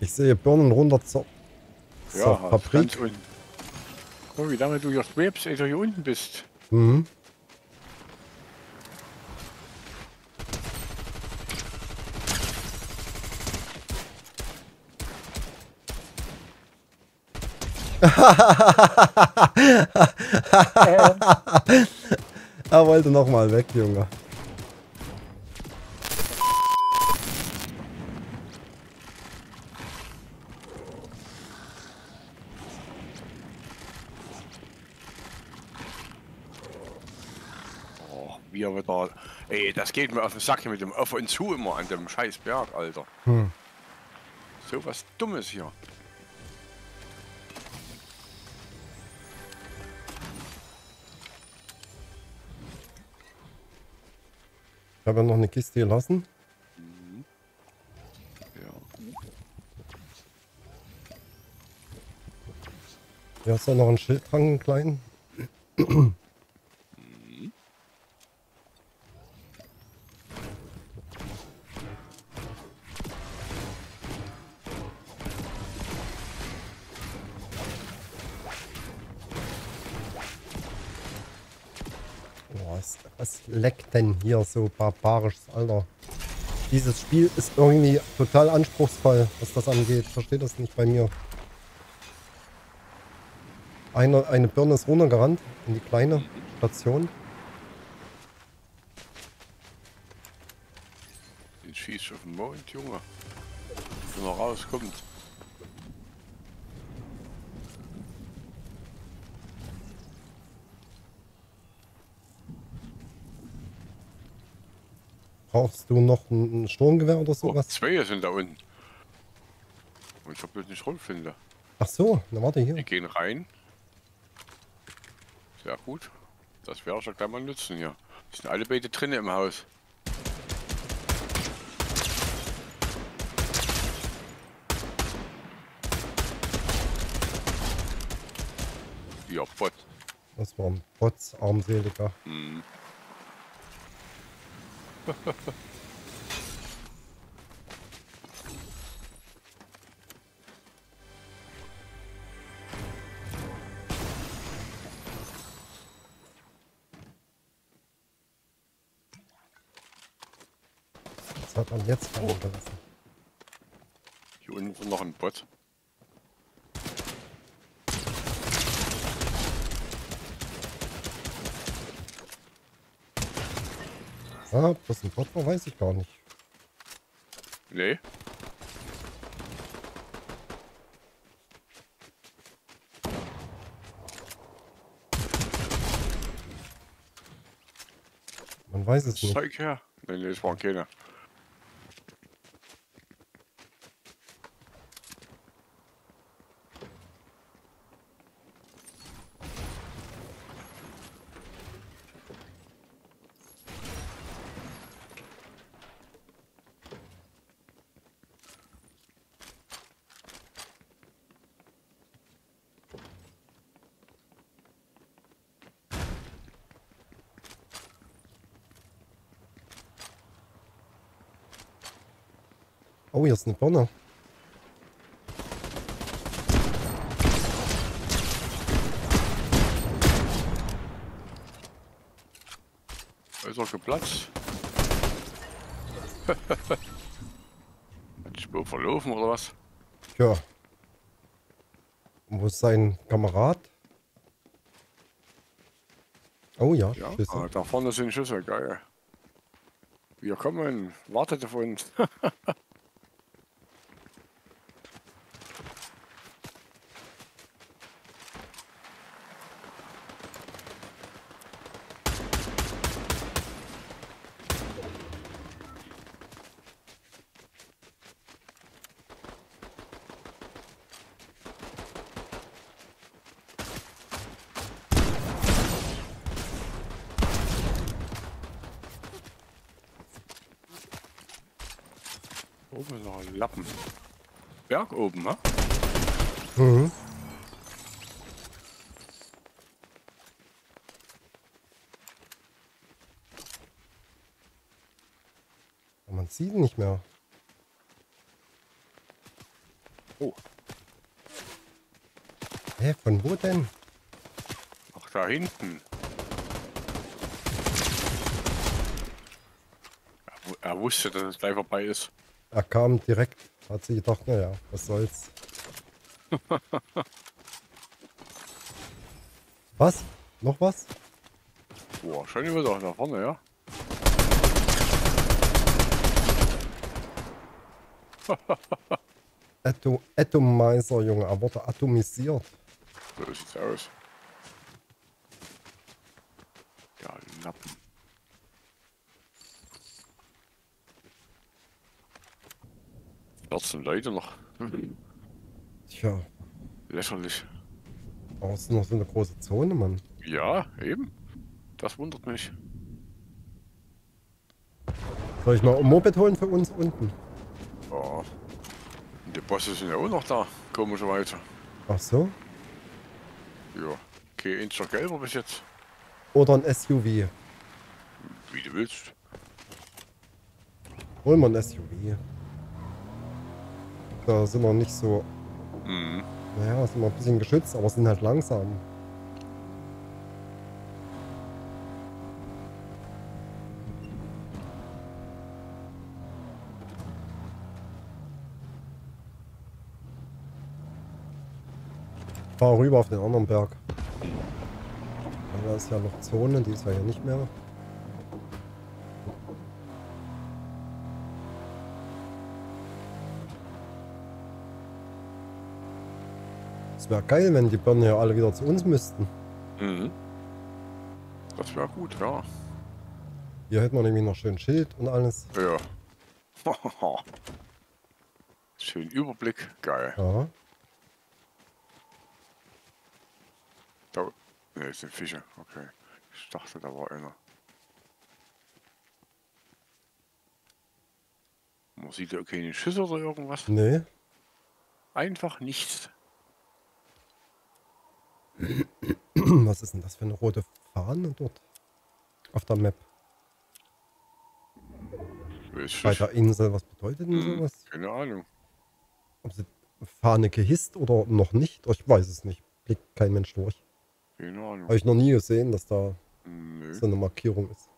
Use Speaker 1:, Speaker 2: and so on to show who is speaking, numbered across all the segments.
Speaker 1: Ich sehe Birnen runter zur, zur
Speaker 2: Ja,
Speaker 1: Fabrik.
Speaker 2: ganz unten. Guck, wie lange du hier schwebst, ehe du hier unten bist.
Speaker 1: Mhm. er wollte noch mal weg, Junge.
Speaker 2: Er wieder. Ey, das geht mir auf den Sack hier mit dem Auf und Zu immer an dem scheiß Berg, Alter.
Speaker 1: Hm.
Speaker 2: So was Dummes hier.
Speaker 1: Ich habe ja noch eine Kiste gelassen.
Speaker 2: Ja.
Speaker 1: Hier hast du noch einen Schild dran, einen kleinen. Was, leckt denn hier so barbarisch, Alter? Dieses Spiel ist irgendwie total anspruchsvoll, was das angeht. Versteht das nicht bei mir. Eine, eine Birne ist runtergerannt in die kleine Station.
Speaker 2: Den schießt auf den Mond, Junge. Wenn er rauskommt.
Speaker 1: Brauchst du noch ein, ein Sturmgewehr oder
Speaker 2: Oh,
Speaker 1: sowas?
Speaker 2: zwei sind da unten. Und ich hab bloß nicht rumfinde.
Speaker 1: Ach so, na warte hier.
Speaker 2: Die gehen rein. Sehr gut. Das werde ich ja gleich mal nutzen hier. Die sind alle beide drin im Haus. Ja, Bot.
Speaker 1: Das war ein Bots, armseliger.
Speaker 2: Hm.
Speaker 1: Was hat man jetzt reingelassen?
Speaker 2: Hier unten ist noch ein Bot.
Speaker 1: Ah, ob das ein Bot war, weiß ich gar nicht.
Speaker 2: Nee.
Speaker 1: Man weiß es nicht.
Speaker 2: Zeug her. Nee, nee, das waren keine.
Speaker 1: Oh, hier ist eine Birne.
Speaker 2: Ist er geplatzt? Hat die Spur verlaufen oder was?
Speaker 1: Ja. Und Wo ist sein Kamerad? Oh ja,
Speaker 2: Ja, ah, da vorne sind Schüsse, geil. Wir kommen, wartet auf uns. ist noch ein Lappen. Berg oben, ne?
Speaker 1: Mhm. Man sieht ihn nicht mehr.
Speaker 2: Oh,
Speaker 1: Hä, von wo denn?
Speaker 2: ach, da hinten. Er, er wusste, dass es gleich vorbei ist.
Speaker 1: Er kam direkt, hat sich gedacht, naja, was soll's. was? Noch was?
Speaker 2: Boah, schon wieder da vorne, ja?
Speaker 1: Atom Atomizer, Junge, er wurde atomisiert.
Speaker 2: So sieht's aus. 14 Leute noch. Hm.
Speaker 1: Tja.
Speaker 2: Lächerlich.
Speaker 1: Aber es ist noch so eine große Zone, Mann.
Speaker 2: Ja, eben. Das wundert mich.
Speaker 1: Soll ich mal ein Moped holen für uns unten?
Speaker 2: Ja. Die Bosse sind ja auch noch da, komischerweise.
Speaker 1: Ach so?
Speaker 2: Ja, kein Incher gelber bis jetzt.
Speaker 1: Oder ein SUV.
Speaker 2: Wie du willst.
Speaker 1: Hol mal ein SUV. Da sind wir nicht so,
Speaker 2: Mhm.
Speaker 1: naja, sind wir ein bisschen geschützt, aber sind halt langsam. Fahr rüber auf den anderen Berg. Da ist ja noch Zone, die ist ja hier nicht mehr. Wäre geil, wenn die Birnen ja alle wieder zu uns müssten.
Speaker 2: Mhm. Das wäre gut, ja.
Speaker 1: Hier hätten wir nämlich noch schön Schild und alles.
Speaker 2: Ja. Schön Überblick. Geil.
Speaker 1: Ja.
Speaker 2: Da. Ne, das sind Fische. Okay. Ich dachte, da war einer. Man sieht ja keine Schüsse oder irgendwas.
Speaker 1: Nee.
Speaker 2: Einfach nichts.
Speaker 1: Was ist denn das für eine rote Fahne dort? Auf der Map.
Speaker 2: Weiß
Speaker 1: Bei der Insel, was bedeutet denn
Speaker 2: Hm,
Speaker 1: sowas?
Speaker 2: Keine Ahnung.
Speaker 1: Ob sie Fahne gehisst oder noch nicht? Ich weiß es nicht. Blickt kein Mensch durch.
Speaker 2: Keine Ahnung.
Speaker 1: Habe ich noch nie gesehen, dass da
Speaker 2: Nö.
Speaker 1: so eine Markierung ist.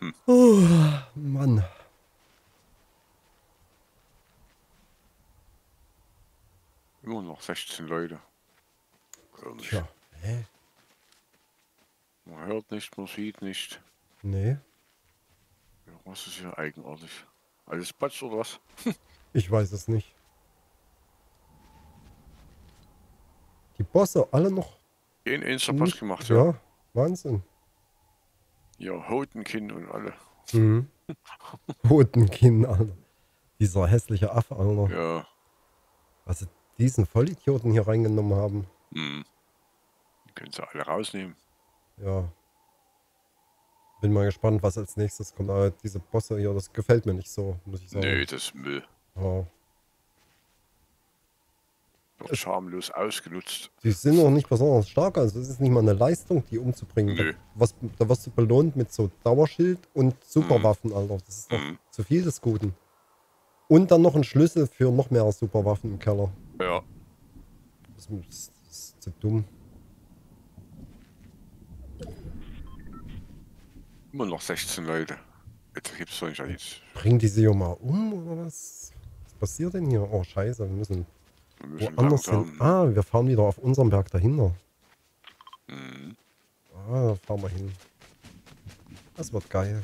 Speaker 2: Hm.
Speaker 1: Oh, Mann.
Speaker 2: Immer noch 16 Leute. Komisch.
Speaker 1: Tja. Hä?
Speaker 2: Man hört nicht, man sieht nicht.
Speaker 1: Nee.
Speaker 2: Ja, was ist hier eigenartig? Alles Patsch oder was?
Speaker 1: Ich weiß es nicht. Die Bosse alle noch.
Speaker 2: Den Insta-Patsch
Speaker 1: nicht-
Speaker 2: gemacht, ja.
Speaker 1: Ja, Wahnsinn.
Speaker 2: Ja, Hotenkinn und alle.
Speaker 1: Mhm. Hotenkinn, Alter. Dieser hässliche Affe, Alter.
Speaker 2: Ja.
Speaker 1: Sie diesen Vollidioten hier reingenommen haben.
Speaker 2: Hm. Die können sie alle rausnehmen.
Speaker 1: Ja. Bin mal gespannt, was als nächstes kommt. Aber diese Bosse hier, das gefällt mir nicht so, muss ich sagen.
Speaker 2: Nee, das ist Müll.
Speaker 1: Ja.
Speaker 2: Wird schamlos ausgenutzt.
Speaker 1: Die sind noch nicht besonders stark, also es ist nicht mal eine Leistung, die umzubringen.
Speaker 2: Nö.
Speaker 1: Da, was, da wirst du belohnt mit so Dauerschild und Superwaffen, Alter. Das ist doch
Speaker 2: Mhm.
Speaker 1: zu viel des Guten. Und dann noch ein Schlüssel für noch mehr Superwaffen im Keller.
Speaker 2: Ja.
Speaker 1: Das ist, das ist zu dumm.
Speaker 2: Immer noch 16 Leute. Jetzt gibt's doch nicht alles.
Speaker 1: Bringen die sie mal um oder was? Was passiert denn hier? Oh, scheiße, wir müssen
Speaker 2: Wir müssen
Speaker 1: woanders hin. Ah, wir fahren wieder auf unserem Berg dahinter.
Speaker 2: Mhm.
Speaker 1: Ah, da fahren wir hin. Das wird geil.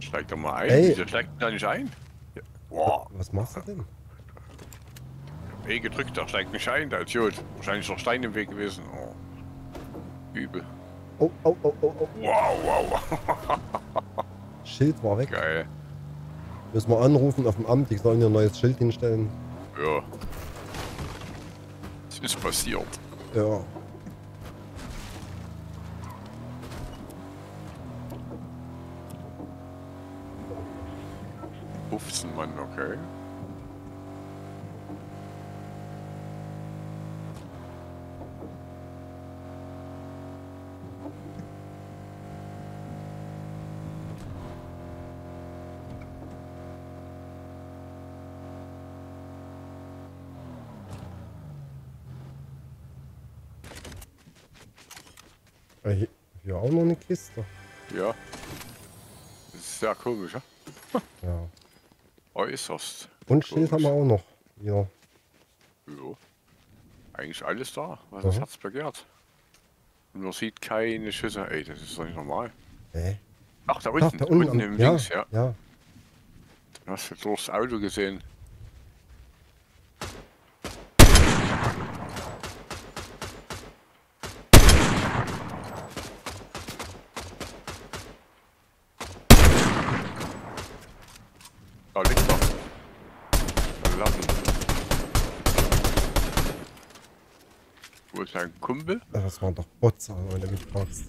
Speaker 2: Steig doch mal ein.
Speaker 1: Ey.
Speaker 2: Wieso steigt da nicht ein? Ja. Boah,
Speaker 1: Was machst du denn?
Speaker 2: E gedrückt, da steigt nicht ein, der Idiot. Wahrscheinlich ist noch Stein im Weg gewesen. Oh. Übel.
Speaker 1: Oh, oh, oh, oh, oh.
Speaker 2: Wow, wow,
Speaker 1: Schild war weg.
Speaker 2: geil.
Speaker 1: Müssen wir anrufen auf dem Amt, die sollen hier ein neues Schild hinstellen.
Speaker 2: Ja. Es ist passiert.
Speaker 1: Ja.
Speaker 2: Fünfzehn Mann, okay.
Speaker 1: Hier auch noch eine Kiste.
Speaker 2: Ja. Das ist sehr komisch, ja?
Speaker 1: Ja.
Speaker 2: Äußerst.
Speaker 1: Und Schild haben wir auch noch. Ja.
Speaker 2: Jo. Eigentlich alles da, was das
Speaker 1: Mhm.
Speaker 2: Herz begehrt. Und man sieht keine Schüsse. Ey, das ist doch nicht normal.
Speaker 1: Hä?
Speaker 2: Ach, da
Speaker 1: Ach,
Speaker 2: unten,
Speaker 1: da unten, am,
Speaker 2: im
Speaker 1: ja,
Speaker 2: Links, ja.
Speaker 1: ja.
Speaker 2: Hast du durchs Auto gesehen. Da liegt er. Der Lappen. Wo ist dein Kumpel?
Speaker 1: Das waren doch Bots, wenn du mich fragst.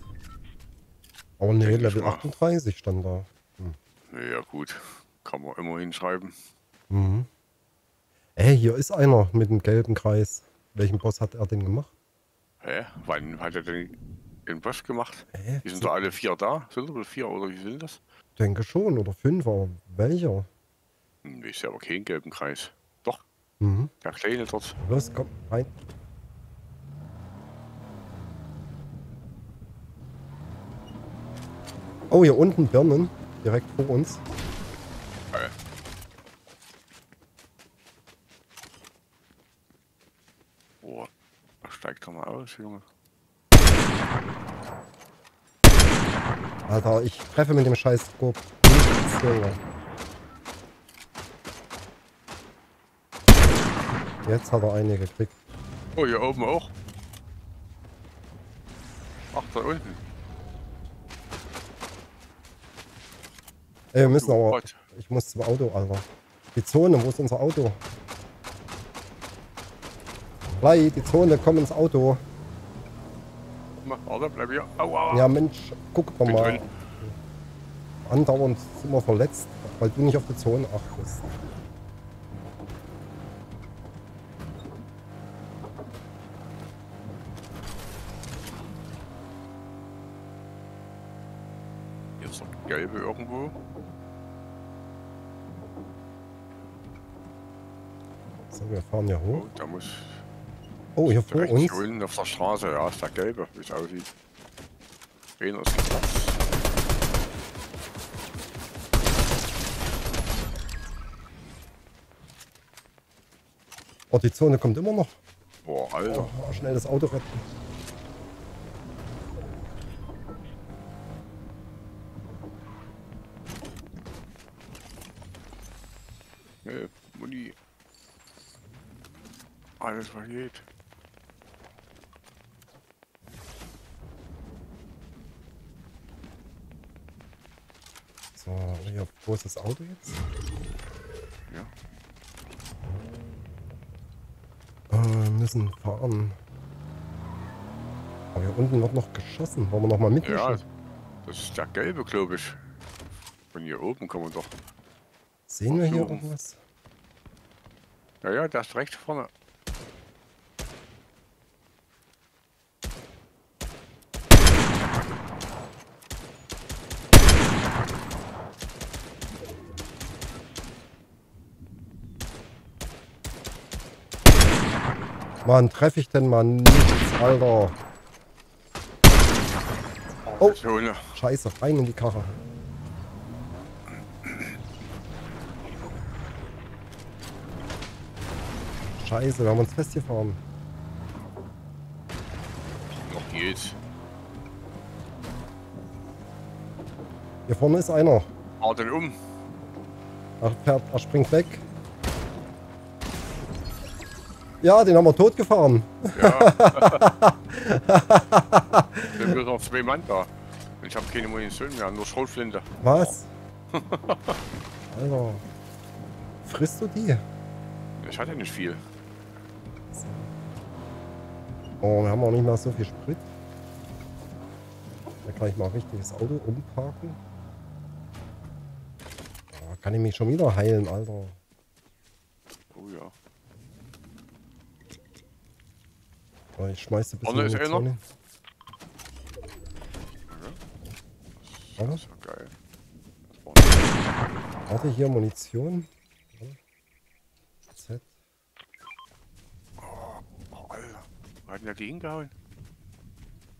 Speaker 2: Denk ich
Speaker 1: Level
Speaker 2: mal.
Speaker 1: 38 stand da.
Speaker 2: Ja gut, kann man immer hinschreiben.
Speaker 1: Mhm. Ey, hier ist einer mit dem gelben Kreis. Welchen Boss hat er denn gemacht?
Speaker 2: Hä? Wann hat er denn den Boss gemacht?
Speaker 1: Hä?
Speaker 2: Die sind doch alle vier da. Sind doch vier oder wie sind das?
Speaker 1: denke schon, oder fünf, aber welcher?
Speaker 2: Hm, ich sehe aber keinen gelben Kreis. Doch,
Speaker 1: Mhm.
Speaker 2: der kleine dort.
Speaker 1: Los, komm, rein. Oh, hier unten Birnen. Direkt vor uns.
Speaker 2: Äh. Boah, steigt doch mal aus, Junge.
Speaker 1: Alter, ich treffe mit dem scheiß Scope. Jetzt hat er eine gekriegt.
Speaker 2: Oh, hier oben auch. Ach, da unten.
Speaker 1: Ey, wir müssen
Speaker 2: Du
Speaker 1: aber...
Speaker 2: Gott.
Speaker 1: Ich muss zum Auto, Alter. Die Zone, wo ist unser Auto? Blei, die Zone, komm ins Auto.
Speaker 2: Warte, bleib hier. Aua.
Speaker 1: Ja, Mensch, guck doch mal.
Speaker 2: drin.
Speaker 1: Andauernd sind wir verletzt, weil du nicht auf die Zone achtest.
Speaker 2: Hier ist doch gelbe irgendwo.
Speaker 1: So, wir fahren hier hoch.
Speaker 2: Oh, da muss
Speaker 1: Oh, hier vor uns.
Speaker 2: unten auf der Straße. Ja, ist der gelbe, wie es aussieht. Einer ist geplatzt.
Speaker 1: Oh, die Zone kommt immer noch.
Speaker 2: Boah, Alter.
Speaker 1: Oh, schnell das Auto retten.
Speaker 2: Nee, Muni. Alles was geht.
Speaker 1: So, hier, wo ist das Auto jetzt?
Speaker 2: Ja.
Speaker 1: Äh, müssen fahren. Aber hier unten wird noch geschossen. Wollen wir noch mal mitmischen?
Speaker 2: Ja, das ist der gelbe, glaube ich. Von hier oben kommen wir doch.
Speaker 1: Sehen wir hier irgendwas?
Speaker 2: Ja, ja, ist direkt vorne.
Speaker 1: Mann, treffe ich denn mal nichts, Alter. Oh.
Speaker 2: Ne.
Speaker 1: Scheiße, rein in die Karre. Scheiße, wir haben uns festgefahren.
Speaker 2: Noch geht's.
Speaker 1: Hier vorne ist einer.
Speaker 2: Fahr den um.
Speaker 1: Er, fährt, er springt weg. Ja, den haben wir tot gefahren.
Speaker 2: Ja. Sind wir noch zwei Mann da. Ich habe keine Munition mehr, nur Schrotflinte.
Speaker 1: Was? Alter. Frisst du die?
Speaker 2: Ich hatte nicht viel.
Speaker 1: Oh, wir haben auch nicht mehr so viel Sprit. Da kann ich mal ein richtiges Auto umparken. Oh, kann ich mich schon wieder heilen, Alter.
Speaker 2: Oh ja.
Speaker 1: Oh, ich schmeiß ein bisschen
Speaker 2: Vorne ist
Speaker 1: Munition
Speaker 2: einer.
Speaker 1: hin. Warte,
Speaker 2: Das ist ja geil.
Speaker 1: Warte, hier Munition.
Speaker 2: Oh. Wo hat denn der die hingehauen?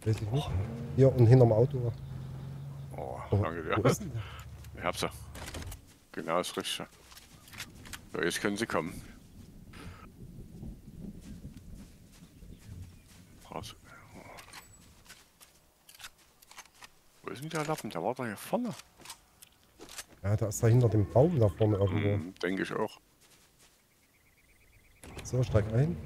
Speaker 1: Weiß ich nicht. Hier und hinterm Auto.
Speaker 2: Oh,
Speaker 1: Oh,
Speaker 2: danke dir.
Speaker 1: der?
Speaker 2: Ich hab sie. Genau das Richtige. So, jetzt können sie kommen. Raus. Wo ist denn der Lappen? Der war da hier vorne.
Speaker 1: Ja, da ist er hinter dem Baum da vorne irgendwo.
Speaker 2: Hm, denke ich auch.
Speaker 1: So, steig ein.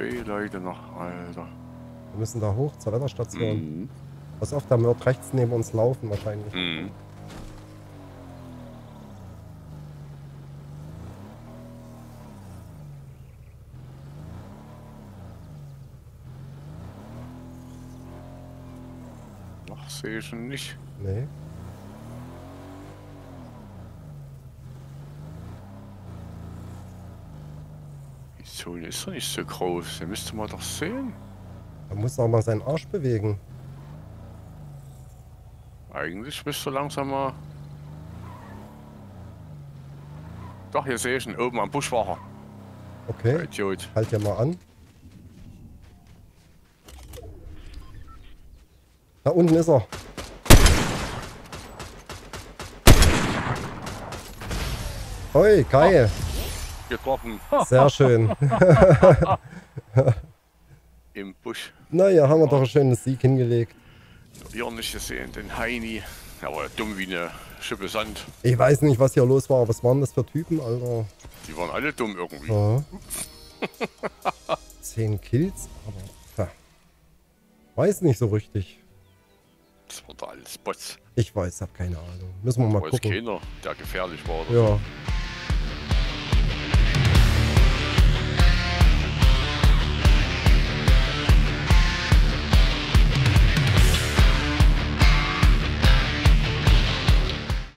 Speaker 2: Zwei Leute noch, Alter.
Speaker 1: Wir müssen da hoch zur Wetterstation.
Speaker 2: Mhm.
Speaker 1: Pass auf, da wird rechts neben uns laufen wahrscheinlich.
Speaker 2: Mhm. Noch sehe ich ihn nicht.
Speaker 1: Nee.
Speaker 2: Zone ist doch nicht so groß. Den müsste man doch sehen.
Speaker 1: Da muss auch mal seinen Arsch bewegen.
Speaker 2: Eigentlich müsste langsam mal. Doch, hier sehe ich ihn oben am Buschwacher.
Speaker 1: Okay,
Speaker 2: Idiot.
Speaker 1: halt dir mal an. Da unten ist er. Oi, geil.
Speaker 2: Getroffen.
Speaker 1: Sehr schön.
Speaker 2: Im Busch.
Speaker 1: Naja, haben wir doch einen schönen Sieg hingelegt.
Speaker 2: Hier nicht gesehen, den Heini. War dumm wie eine Schippe Sand.
Speaker 1: Ich weiß nicht, was hier los war. Was waren das für Typen, Alter?
Speaker 2: Die waren alle dumm irgendwie.
Speaker 1: Ja. Zehn Kills, aber... Ja. Weiß nicht so richtig.
Speaker 2: Das waren da alles Bots.
Speaker 1: Ich weiß, hab keine Ahnung. Müssen wir mal
Speaker 2: Aber ist
Speaker 1: gucken.
Speaker 2: keiner, der gefährlich war. Oder?
Speaker 1: Ja.